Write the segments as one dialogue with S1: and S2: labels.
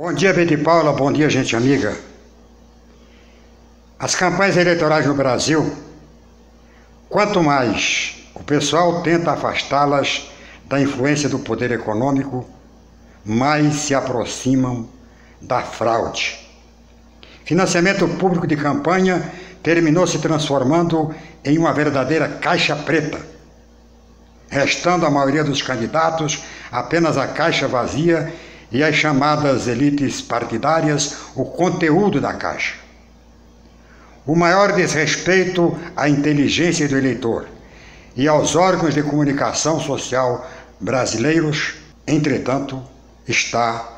S1: Bom dia, Betty Paula. Bom dia, gente amiga. As campanhas eleitorais no Brasil, quanto mais o pessoal tenta afastá-las da influência do poder econômico, mais se aproximam da fraude. Financiamento público de campanha terminou se transformando em uma verdadeira caixa preta, restando à maioria dos candidatos apenas a caixa vazia e as chamadas elites partidárias o conteúdo da caixa. O maior desrespeito à inteligência do eleitor e aos órgãos de comunicação social brasileiros, entretanto, está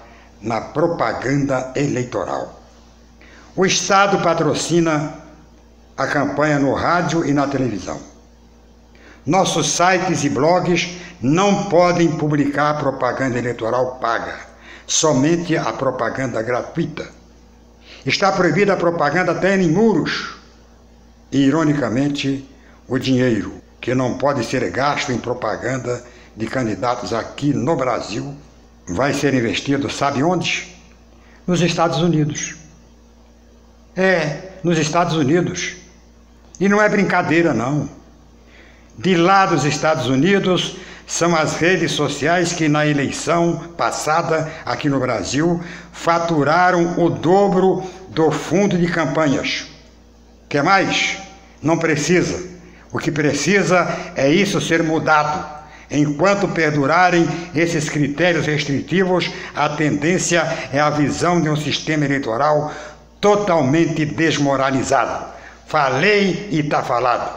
S1: na propaganda eleitoral. O Estado patrocina a campanha no rádio e na televisão. Nossos sites e blogs não podem publicar propaganda eleitoral paga somente a propaganda gratuita. Está proibida a propaganda até em muros. E, ironicamente, o dinheiro que não pode ser gasto em propaganda de candidatos aqui no Brasil vai ser investido, sabe onde? Nos Estados Unidos. É, nos Estados Unidos. E não é brincadeira, não. De lá dos Estados Unidos são as redes sociais que na eleição passada aqui no Brasil faturaram o dobro do fundo de campanhas. Quer mais? Não precisa. O que precisa é isso ser mudado. Enquanto perdurarem esses critérios restritivos, a tendência é a visão de um sistema eleitoral totalmente desmoralizado. Falei e está falado.